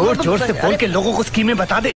ज़ोर ज़ोर से बोल के लोगों को स्कीमें बता दे।